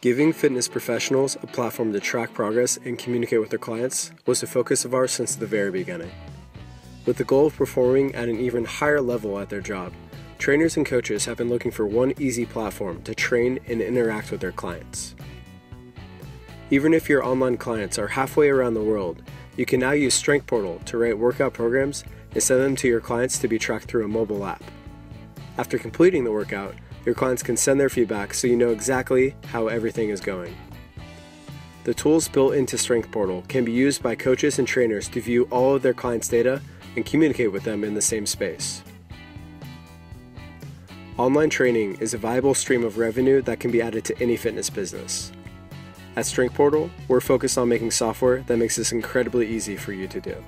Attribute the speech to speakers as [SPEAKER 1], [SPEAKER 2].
[SPEAKER 1] Giving fitness professionals a platform to track progress and communicate with their clients was a focus of ours since the very beginning. With the goal of performing at an even higher level at their job, trainers and coaches have been looking for one easy platform to train and interact with their clients. Even if your online clients are halfway around the world, you can now use Strength Portal to write workout programs and send them to your clients to be tracked through a mobile app. After completing the workout, your clients can send their feedback so you know exactly how everything is going. The tools built into Strength Portal can be used by coaches and trainers to view all of their clients' data and communicate with them in the same space. Online training is a viable stream of revenue that can be added to any fitness business. At Strength Portal, we're focused on making software that makes this incredibly easy for you to do.